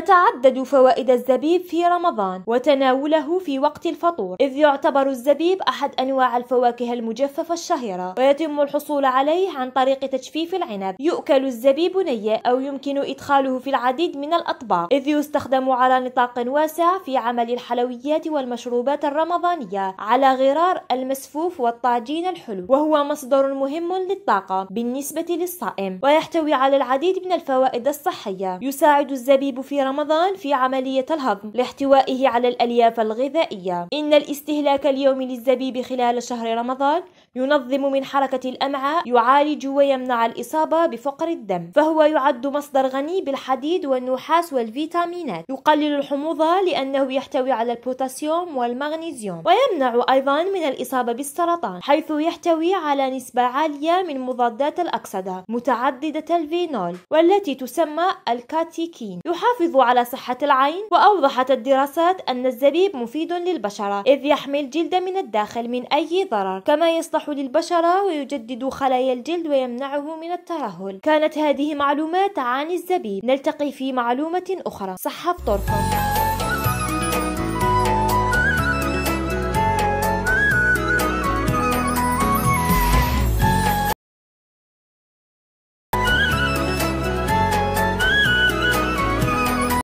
تتعدد فوائد الزبيب في رمضان وتناوله في وقت الفطور. إذ يعتبر الزبيب أحد أنواع الفواكه المجففة الشهيرة ويتم الحصول عليه عن طريق تجفيف العنب. يؤكل الزبيب نيء أو يمكن إدخاله في العديد من الأطباق. إذ يستخدم على نطاق واسع في عمل الحلويات والمشروبات الرمضانية على غرار المسفوف والطاجين الحلو وهو مصدر مهم للطاقة بالنسبة للصائم. ويحتوي على العديد من الفوائد الصحية. يساعد الزبيب في رمضان في عملية الهضم لاحتوائه على الألياف الغذائية. إن الاستهلاك اليومي للزبيب خلال شهر رمضان ينظم من حركة الأمعاء يعالج ويمنع الإصابة بفقر الدم فهو يعد مصدر غني بالحديد والنحاس والفيتامينات. يقلل الحموضة لأنه يحتوي على البوتاسيوم والمغنيسيوم ويمنع أيضا من الإصابة بالسرطان حيث يحتوي على نسبة عالية من مضادات الأكسدة متعددة الفينول والتي تسمى الكاتيكين. يحافظ على صحة العين وأوضحت الدراسات أن الزبيب مفيد للبشرة إذ يحمي الجلد من الداخل من أي ضرر كما يصلح للبشرة ويجدد خلايا الجلد ويمنعه من الترهل. كانت هذه معلومات عن الزبيب. نلتقي في معلومة أخرى. صحة فطوركم